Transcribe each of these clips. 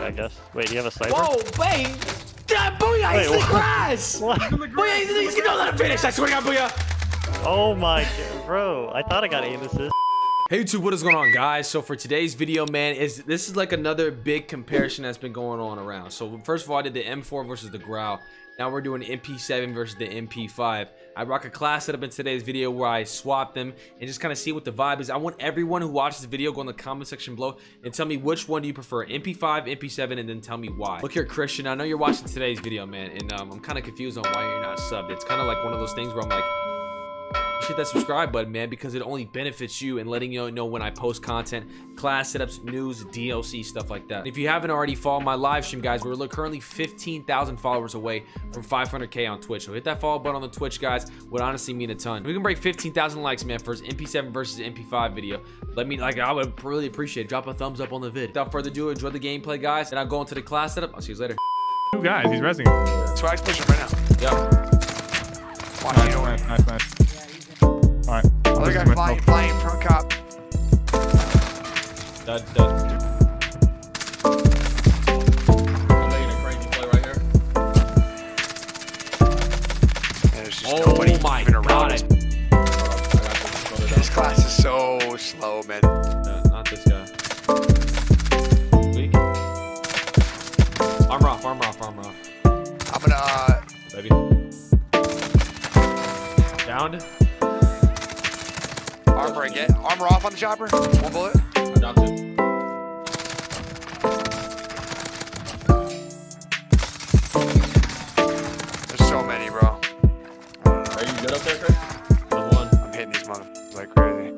I guess. Wait, do you have a sniper? Whoa, wait! That Booyah, he's in Wait, the what? grass! What? Booyah, he's, he's gonna let him finish! I swear to God, Booyah! Oh my god, bro. I thought I got aim assist. Hey YouTube, what is going on guys? So for today's video, man, is this is like another big comparison that's been going on around. So first of all, I did the M4 versus the Grau. Now we're doing MP7 versus the MP5. I rock a class setup in today's video where I swap them and just kind of see what the vibe is. I want everyone who watches the video go in the comment section below and tell me which one do you prefer, MP5, MP7, and then tell me why. Look here, Christian, I know you're watching today's video, man, and um, I'm kind of confused on why you're not subbed. It's kind of like one of those things where I'm like, hit that subscribe button, man, because it only benefits you and letting you know when I post content, class setups, news, DLC, stuff like that. If you haven't already followed my live stream, guys, we're currently 15,000 followers away from 500k on Twitch. So hit that follow button on the Twitch, guys. Would honestly mean a ton. We can break 15,000 likes, man, for his MP7 versus MP5 video. Let me, like, I would really appreciate it. Drop a thumbs up on the vid. Without further ado, enjoy the gameplay, guys. And I'll go into the class setup. I'll see you later. Two guys, he's resing. Swagg's pushing right now. Yep. Nice, nice, nice, nice. Alright. Other guy flying, flying front cop. Dud, dud. I'm making a crazy play right here. There's Oh nobody my even around god. us. I This class is so slow, man. Uh, not this guy. Weak. Armor off, armor off, armor off. I'm gonna. Uh, Baby. Downed. Armor again. Armor off on the chopper. One bullet. Down. There's so many, bro. Are you good up there, Chris? Level one. I'm hitting these motherfuckers like crazy.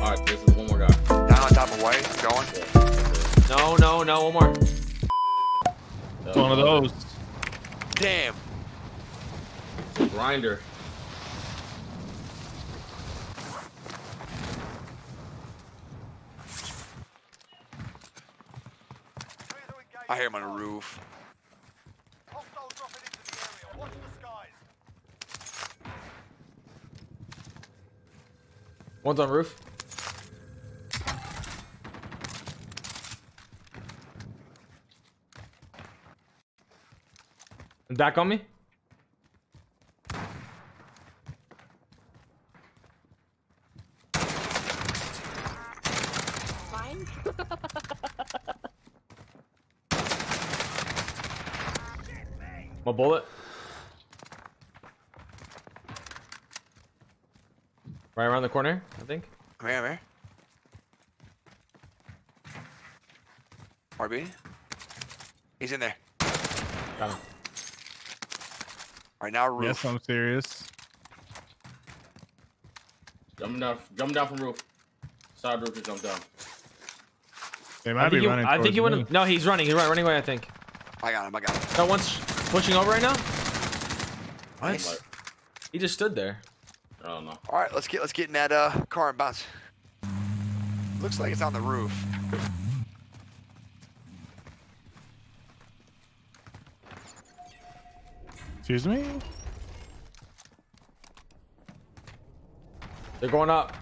Alright, this is one more guy. Down on top of white. I'm going. No, no, no, one more. It's one of those. Damn. Grinder. I hear him on the roof. One's on roof. Back on me. Fine. My bullet. Right around the corner, I think. Come here, come here. RB. He's in there. Got him. All right, now roof. Yes, I'm serious. Jumping down, jumping down from roof. Side roof to jump down. They I might be think, you, running. I think towards you me. went. No, he's running. He's running away. I think. I got him. I got him. That one's pushing over right now. Nice. He just stood there. I don't know. All right, let's get let's get in that uh car and bounce. Looks like it's on the roof. Excuse me? They're going up.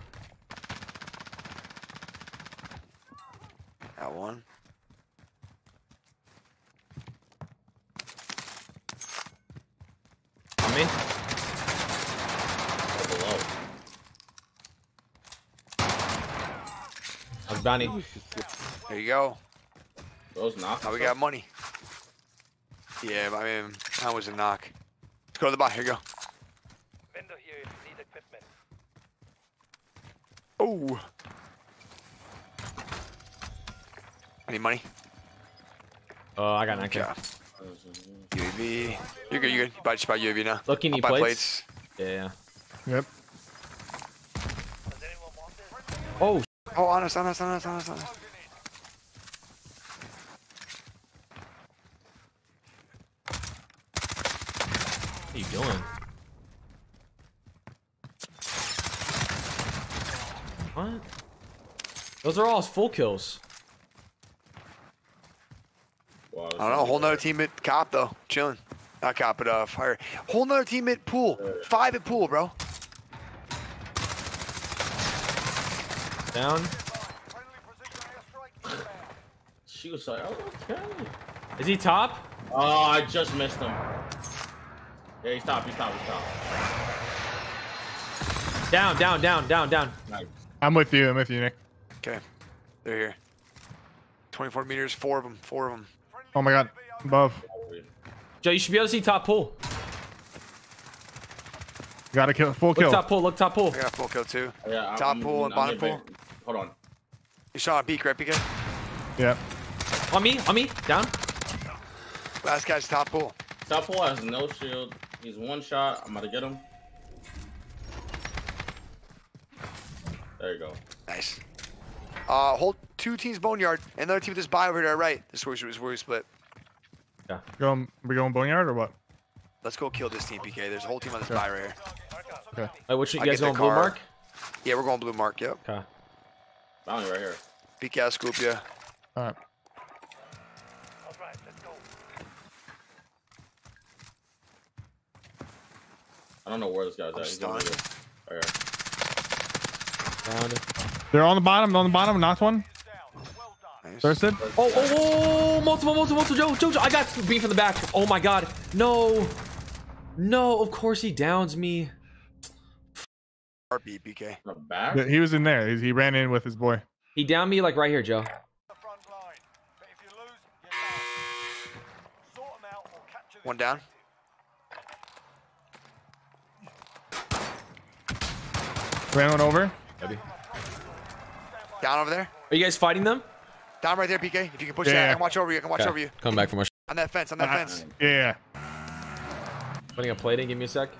That one. On me. Oh, below. That's bounty. There you go. Those knock. Now we got money. Yeah, I mean, that was a knock. Let's go to the bot. Here you go. Vendor here if you need equipment. Oh. I need money. Oh, I got 9k. Yeah. UAV. You're good. You're good. You buy just buy UAV now. Look, you I'll need buy plates? Yeah, yeah. Yep. Does anyone want this? Oh, Oh, honest, honest, honest, honest, honest. what are you doing? What? Those are all full kills. Wow, I don't know. Whole nother team at cop though. Chilling. Not cop, but uh, fire. Whole nother team at pool. Five at pool, bro. Down. She was like, oh, okay. Is he top? Oh, I just missed him. Yeah, he's top, he's top, he's top. Down, down, down, down, down. Nice. I'm with you. I'm with you, Nick. Okay, they're here. 24 meters, four of them, four of them. Oh my god. Above. Joe, you should be able to see top pool. Gotta kill. Full Look kill. top pool. Look top pool. I got a full kill too. Yeah, I'm- Top pool and I'm bottom pool? Back. Hold on. You shot on peak, right, PK? Yeah. On me, on me, down. Last guy's top pool. Top pool has no shield. He's one shot. I'm about to get him. There you go. Nice. Uh, hold two teams boneyard. and Another team with this buy over here, right? This is where we, this is where we split. Going, we going boneyard or what? Let's go kill this team, PK. There's a whole team on this Sure. buy right here. Okay. Wait, which you I guys get going blue mark? Yeah, we're going blue mark. Yep. Okay. Bounty right here. PK, I'll scoop you. All right. All right, let's go. I don't know where this guy's I'm at. He's over stunned. here. Right here. Down. They're on the bottom. On the bottom. Knocked one. Nice. Thirsted. Oh, oh, oh, oh, multiple, multiple, multiple. Joe, Joe, Joe. I got beat from the back. Oh my god. No. No, of course he downs me. Heartbeat, PK. In the back? He was in there. He, he ran in with his boy. He downed me like right here, Joe. The front line. But if you lose, you're down. Sort 'em out or capture the One down. Ran one over. Down over there. Are you guys fighting them? Down right there, PK. If you can push Yeah, that, I can watch over you. I can watch over you. Come back from our On that fence, on that Uh, fence. Yeah. putting a plate in. Give me a sec.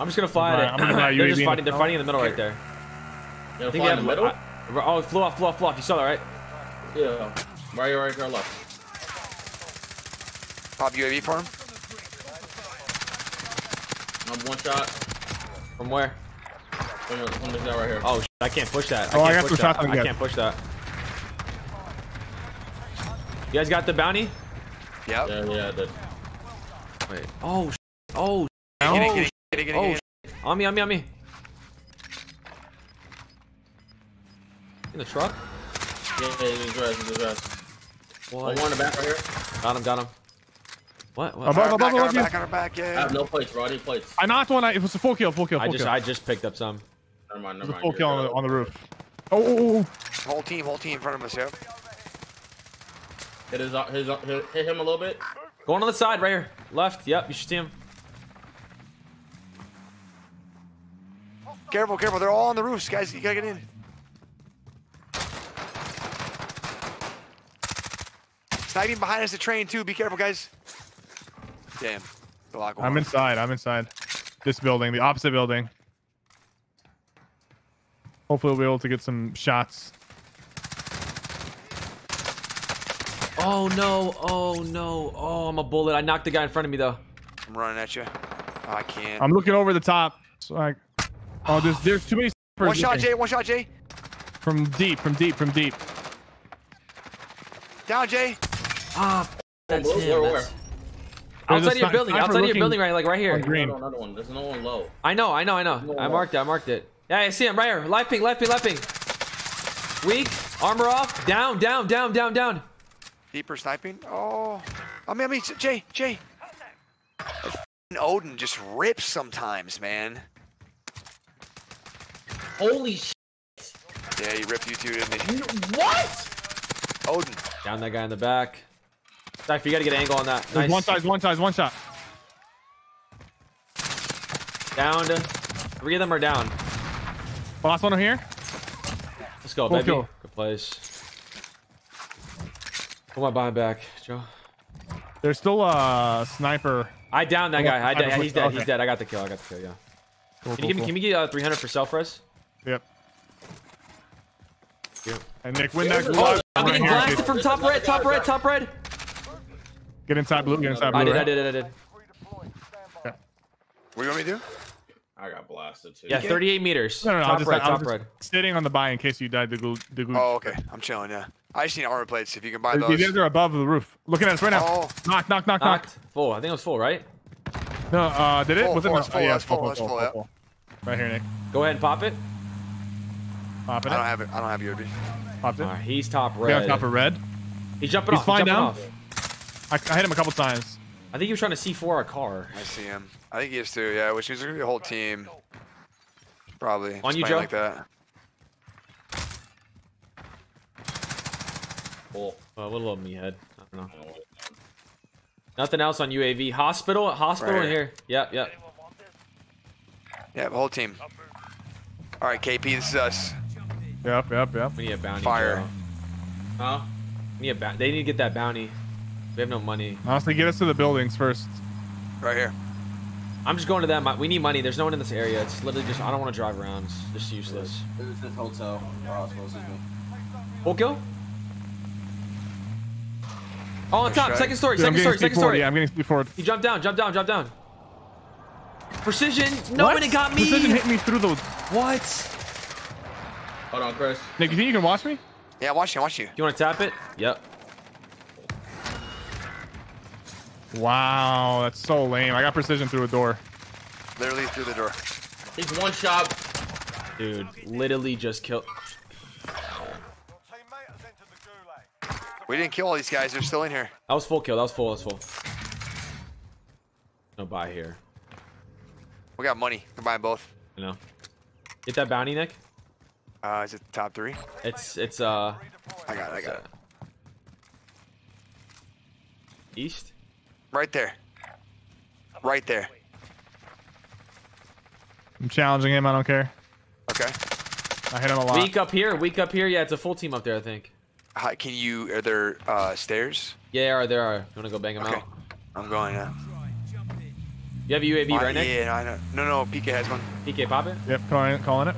I'm just gonna fly at it. I'm gonna buy they're just in fighting. They're fighting in the middle right there. You I think fly they in the have- middle? I- oh, it flew off, flew off, flew off. You saw that, right? Yeah. Right here, right here, left. Pop UAV for him. I'm one shot. From where? From, this guy right here. Oh, I can't push that. Oh, I can't got push some that. shots I the can't push that. You guys got the bounty? Yep. Yeah, yeah, I did. Wait. Oh, sh- oh, Get oh, it, get it, get it, get it, oh, get it. sh- on me, on me, on me. In the truck? Yeah, yeah, he's rest, he's rest. What? One in the back right here. Got him, got him. What? what? Above, On above, back, on our above you. back, on our back, I have no plates, bro. I need plates. I knocked one. I, it was a full kill. Full kill. Full I just, kill. I just picked up some. Never mind, never mind. full kill on the, on the roof. Oh, oh, oh, oh. Whole team, whole team in front of us, yep. Hit, his, his, hit, hit him a little bit. Going on the side, right here. Left. Yep, you should see him. Careful, careful. They're all on the roofs, guys. You gotta get in. Sniping behind us, the train too. Be careful, guys. Damn. A lot I'm inside. I'm inside. This building, the opposite building. Hopefully, we'll be able to get some shots. Oh no! Oh no! Oh, I'm a bullet. I knocked the guy in front of me though. I'm running at you. Oh, I can't. I'm looking over the top. So I, oh, there's there's too many. one shot. Jay. One shot, Jay. From deep, from deep, from deep. Down, Jay. Ah, that's Where, him. where, where? that's- There's Outside of your building. sniper Outside of your building, right? Like right here. on green. No, another one. There's no one low. I know. I know. I know. I marked it. I marked it. Yeah, I see him right here. Live ping. Live ping. Live ping. Weak. Armor off. Down. Down. Down. Down. Down. Deeper sniping. Oh. I mean, I mean, Jay, Jay. Oden just rips sometimes, man. Holy sh! Yeah, he ripped you two, didn't he? What? Oden. Down that guy in the back. Cypher, you gotta get an angle on that. There's Nice. one size, one size, one shot. Down. Three of them are down. Last one over here. Let's go, Full baby. kill. Good place. Put my behind back, Joe. There's still a sniper. I downed that guy. I I he's dead. He's dead. I got the kill. I got the kill. Yeah. Cool, Can you give me? cool, Can we get uh, 300 for self res? Cool. Yep. Yep. And Nick, win that Oh. I'm right getting here, blasted dude. from top red. Top red. Top red. Get inside blue. Get inside blue. I did. I right? did. I did. What do you want me to do? I got blasted too. Yeah, 38 meters. No, no, no. top I'm just, red. I'm Top just red. sitting on the buy in case you died. The glue. The glue. Oh, okay. I'm chilling, yeah. I just need armor plates if you can buy those. guys are above the roof. Looking at us right now. Oh. Knock, knock, knock, knock. Full. I think it was full, right? No, uh, did it? Full, Was it? full, No, it's oh, full, yeah, it's full, it's full, yeah. full. Right here, Nick. Go ahead and pop it. Popping I don't it. have it. I don't have UAV. Popped it. All right, he's top We on red. top of red. He's jumping He's off. flying he's jumping down. off. I, I hit him a couple times. I think he was trying to C4 a car. I see him. I think he is too. Yeah, which means there's gonna be a whole team. Probably. On you, playing Joe? Like that. Cool. Oh, a little of me head. I don't know. I don't know what- Nothing else on UAV. Hospital. Hospital Right in here. Yep. Yep. Yeah, whole team. All right, KP, this is us. Yep, yep, yep. We need a bounty. Fire. Joe. Huh? We need a ba- They need to get that bounty. We have no money. Honestly, get us to the buildings first. Right here. I'm just going to them. We need money. There's no one in this area. It's literally just. I don't want to drive around. It's just useless. It's this hotel. Or hospital, excuse me. Full kill. Oh, on top. Second story. Dude, Second story. Second story. Yeah, I'm getting speed forward. He jumped down. Jump down. Jump down. Precision. No, What? and it got me. Precision hit me through the. What? Hold on, Chris. Nick, you think you can watch me? Yeah, watch you, watch you. You want to tap it? Yep. Wow, that's so lame. I got precision through a door. Literally through the door. He's one shot. Dude, literally just killed. Your teammate has entered the gulag. We didn't kill all these guys. They're still in here. That was full kill. That was full. That was full. No buy here. We got money. Combine both. You know. Get that bounty, Nick. Uh, is it the top three? It's it's uh I got it. I got it. east. Right there. Right there. I'm challenging him. I don't care. Okay. I hit him a lot. Weak up here. Weak up here. Yeah, it's a full team up there. I think. How, can you? Are there uh, stairs? Yeah, there are. There are. You wanna go bang them Okay. out? I'm going now. You have a UAV, right, Nick? Yeah, no, I know. No, no. PK has one. PK, pop it. Yep, calling it. Calling it.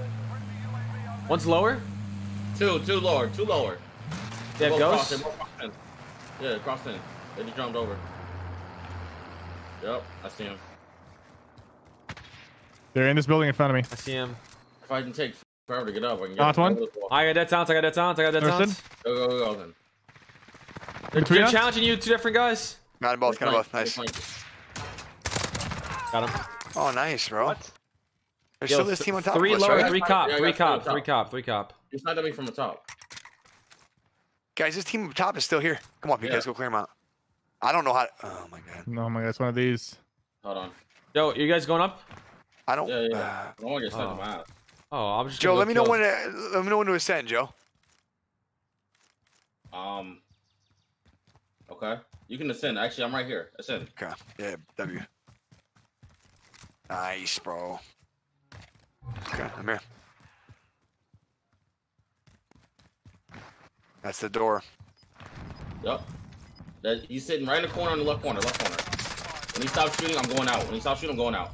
One's lower. Two, two lower, two lower. They have Both crossed, ghosts. they both crossed in. Yeah, crossed in. They just jumped over. Yep, I see him. They're in this building in front of me. I see him. If I can take forever to get up, I can get Knocked up. one? I got that sounds. I got that sounds. I got that Understood. sounds. go, go, go, then. They're, they're challenging you, two different guys. Got them both. Got them both. Nice. Got him. Oh, nice, bro. There's Yo, still this team on top three of us, lower, right? three cop, Yeah, three got three on cop, three top. cop, three cop. He sniped at me from the top. Guys, this team up top is still here. Come on, you Yeah. guys go clear them out. I don't know how. To, oh my god. No, my God, it's one of these. Hold on. Yo, are you guys going up? I don't. Yeah, yeah. uh, I don't want to get sniped Oh. in my ass. Oh, I'm just. Joe, gonna let go me know when. To, let me know when to ascend, Joe. Um. Okay. You can ascend. Actually, I'm right here. Ascend. Okay. Yeah. W. Nice, bro. Okay, I'm here. That's the door. Yep. That, he's sitting right in the corner in the left corner. Left corner. When he stops shooting, I'm going out. When he stops shooting, I'm going out.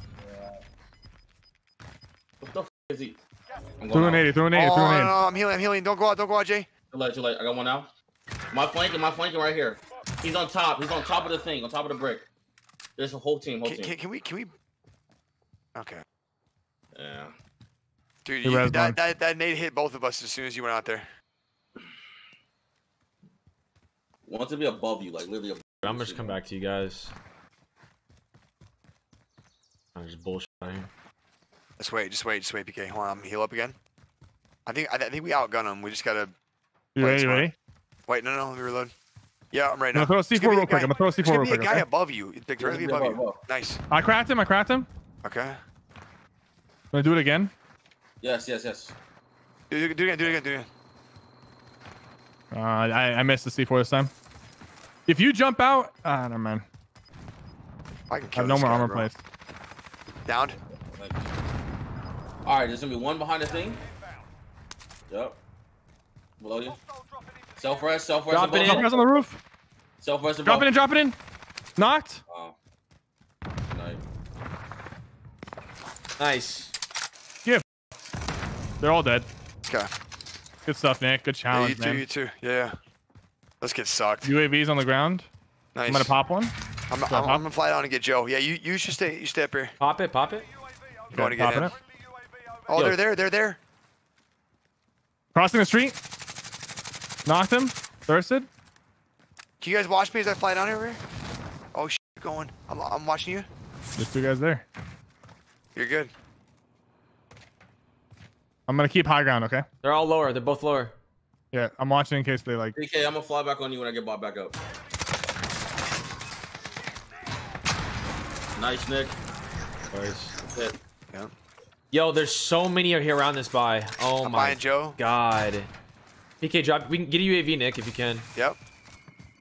What the f is he? I'm Threw going an out. 80, threw an Oh, 80, threw no, an no, 80. I'm healing. I'm healing. Don't go out. Don't go out, Jay. Too late, too late. I got one now. My flanking, my flanking right here. He's on top. He's on top of the thing, on top of the brick. There's a whole team, whole Can, team. can, can we? Can we? Okay, Yeah. dude. You, rezzed that, that that nade hit both of us as soon as you went out there. Want to be above you, like literally above I'm gonna just come back to you guys. I'm just bullshit out here. Just wait. Just wait. Just wait. PK. Hold on. I'm heal up again. I think I, I think we outgun them. We just gotta You ready? You ready? wait. No, no. Let me reload. Yeah, I'm ready I'm gonna throw a It's C4 real quick. guy- I'm gonna throw a There's C4 gonna real be a guy okay? above you, directly above above, you. Nice. I cracked him. I cracked him. Okay. I'm gonna do it again. Yes, yes, yes. Do it, do it again. Do it again. Do it again. Uh, I, I missed the C4 this time. If you jump out, ah, never mind. I can I kill have no more guy, armor bro. placed. Downed. All right, there's gonna be one behind the thing. Yep. Below you. Self rest, self rest. Drop it Drop in. guys on the roof. Self rest. Drop it in. Drop it in. Knocked. Oh. Nice. Nice. They're all dead. Okay. Good stuff, Nick. Good challenge, Yeah, you challenge, too. man. You too. Yeah. Let's get sucked. UAVs on the ground. Nice. I'm gonna pop one. I'm, I'm, pop? I'm gonna fly down and get Joe. Yeah, you you should stay. You stay up here. Pop it. Pop it. Going to get him. it. Oh, Yo. they're there. They're there. Crossing the street. Knocked him. Thirsted. Can you guys watch me as I fly down here? Oh shit, going. I'm, I'm watching you. There's two guys there. You're good. I'm gonna keep high ground, okay? They're all lower. They're both lower. Yeah, I'm watching in case they like. DK, I'm gonna fly back on you when I get bought back up. Nice, Nick. Nice. Hit. Yo, there's so many here around this buy. Oh I'm my Joe. god. PK, drop. We can get a UAV, Nick, if you can. Yep.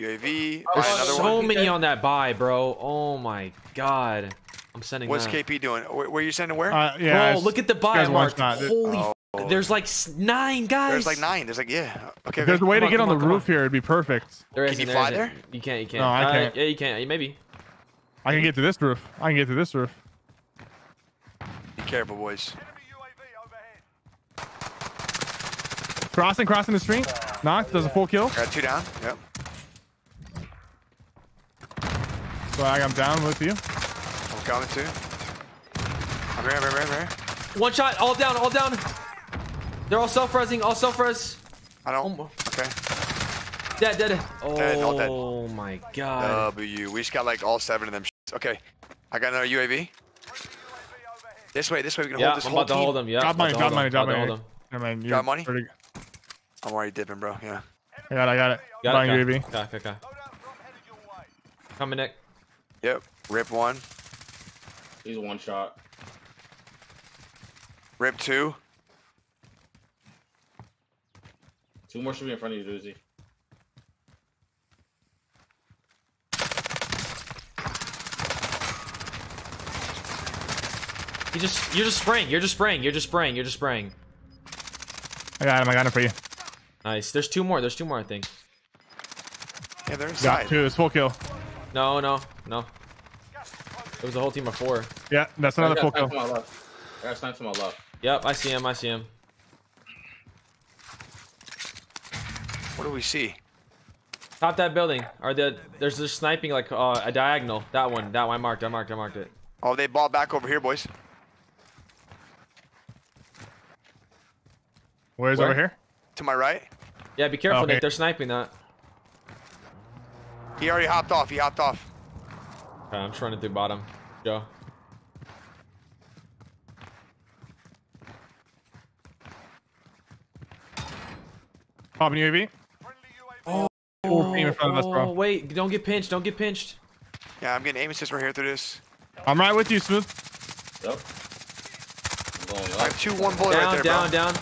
UAV. Oh, There's another so one. many on that buy, bro. Oh my god. I'm sending What's that. KP doing? Where, where you sending where? Uh, yeah. Bro, it's- look at the this buy guy's mark. Holy Oh. F- There's like nine guys. There's like nine. There's like yeah. Okay. If there's a way Come to get on on, the come roof here, it'd be perfect. There Can you there fly isn't. there? You can't, you can't. No, I Uh, can't. Yeah, you can't. Maybe. I can get to this roof. I can get to this roof. Be careful, boys. Enemy UAV overhead. Crossing, crossing the street. Knocked. Does a full kill. Got two down. Yep. So I'm down with you. I'm coming too. I'm here. I'm here. I'm here. One shot. All down. All down. They're all self-resing. All self-res. I Oh, don't. my- Okay. dead, dead. Oh Dead, all dead. Oh my god. W. We just got like all seven of them. Okay. I got another UAV. This way. This way. We can yeah, hold this I'm whole about to hold them. Yeah. Drop about money, to drop hold money, them, drop about to money. hold them. Never mind. you Got money? already- I'm already dipping, bro. Yeah. I got it. I got it. Got Buying it. UAV. Okay, okay, okay. Loadout drop headed your way. Coming, Nick. Yep. Rip one. He's a one shot. Rip two. Two more should be in front of you, Doozy. You just, you're just spraying. You're just spraying. You're just spraying. You're just spraying. I got him. I got him for you. Nice. There's two more. There's two more, I think. Yeah, they're Got two. It's full kill. No, no, no. It was a whole team of four. Yeah, that's another full kill. to my left. I got snipe to my left. Yep, I see him. I see him. Do we see? Top that building. Or the there's this sniping like uh, a diagonal. That one. That one. I marked. I marked. I marked it. Oh, they ball back over here, boys. Where's Where? over here? To my right. Yeah, be careful, Okay. Nick. They're sniping that. He already hopped off. He hopped off. Okay, I'm just running through bottom. Joe. Popping UAV. Friendly oh, team in front of us, Oh, bro. wait. Don't get pinched. Don't get pinched. Yeah, I'm getting aim assist right here through this. I'm right with you, Smooth. Yep. I'm going I up. have two one bullet down, right there, down, bro. down.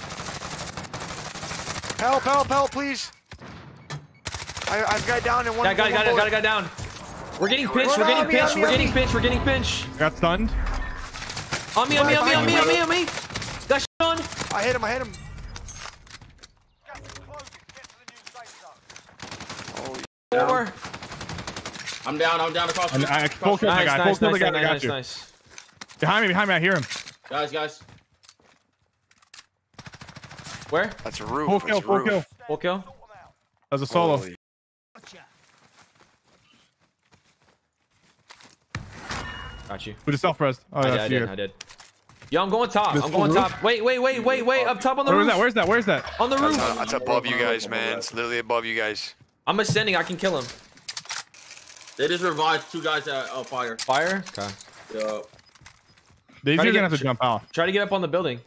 Help! Help! Help! Please. I, I've got down in one. Yeah, got it, one got it, bullet. got it, got it down. We're getting pinched. We're getting on me, on pinched. We're on getting pinched. We're getting pinched. Got stunned. On me, on me, on me, on me, on me, on me. Got shit on. I hit him. I hit him. Gas is closing. Get to the new safe zone. Four. I'm down. I'm down across. And the- I across full kill the- the Nice, guy. Full nice, kill the nice. I nice, got nice, you. nice. Behind me, behind me. I hear him. Guys, guys. Where? that's a roof. Full kill. Full roof. kill. Full kill. Sort. That was a solo. Holy- Got you. With the self res. Oh, I did, I did, I did. Yo, I'm going top. This I'm going full top. Wait, wait, wait, wait, wait. Up top on the Where's roof. that? Where's that? Where's that? On the That's, roof. not- that's above you guys, man. It's literally above you guys. I'm ascending. I can kill him. They just revived two guys at uh, fire. Fire. Okay. Yeah. These Try are gonna have to jump out. Try to get up on the building.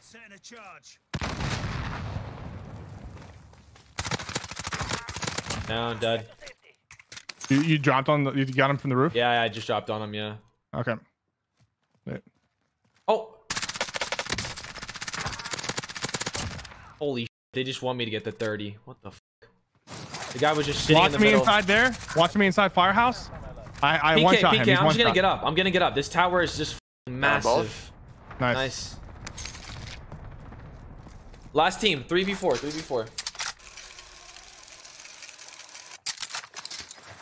Setting a charge. Down, dead. You, you dropped on the. You got him from the roof. Yeah, I just dropped on him. Yeah. Okay. Wait. Oh. Holy sh- they just want me to get the 30. What the f? The guy was just sitting in Watch the me middle. inside there. Watch me inside firehouse. I I PK, one shot PK, him. He's I'm one just gonna shot. get up. I'm gonna get up. This tower is just massive. Nice. Nice. Last team, 3v4, 3v4.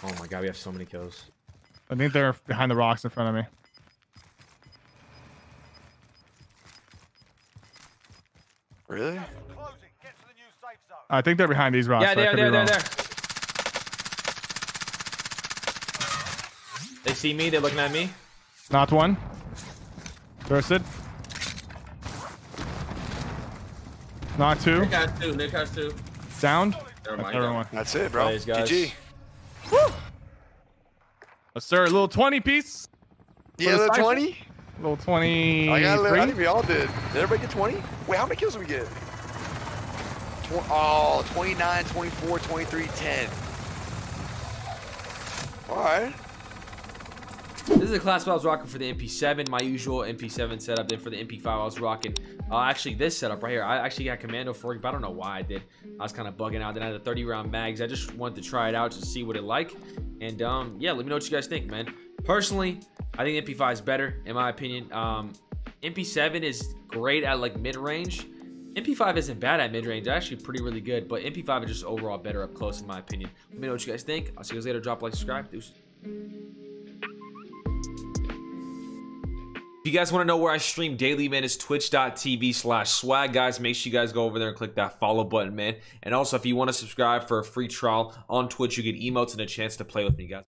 Oh my god, we have so many kills. I think they're behind the rocks in front of me. Really? Closing. Get to the new safe zone. I think they're behind these rocks. yeah, they are, there, could be there, there, wrong. there. They see me, they're looking at me. Not one. Bursted. Not two. Nick has two. Nick has two. Sound. Never That's mind. everyone. That's it, bro. Plays, guys. GG. Uh, sir, a little 20 piece. Yeah, the the sniper? 20? little 20. I got. I think we all did. Did everybody get 20? Wait, how many kills did we get? Tw- oh, 29, 24, 23, 10. All right. This is the class I was rocking for the MP7, my usual MP7 setup. Then for the MP5, I was rocking uh, actually this setup right here. I actually got Commando 4, but I don't know why I did. I was kind of bugging out. Then I had the 30 round mags. I just wanted to try it out to see what it like. And um, yeah, let me know what you guys think, man. Personally, I think MP5 is better in my opinion. Um, MP7 is great at like mid range. MP5 isn't bad at mid range. Actually, pretty really good. But MP5 is just overall better up close in my opinion. Let me know what you guys think. I'll see you guys later. Drop a like, subscribe. Deuces. If you guys want to know where I stream daily, man, it's twitch.tv slash swagg. Guys, make sure you guys go over there and click that follow button, man. And also, if you want to subscribe for a free trial on Twitch, you get emotes and a chance to play with me, guys.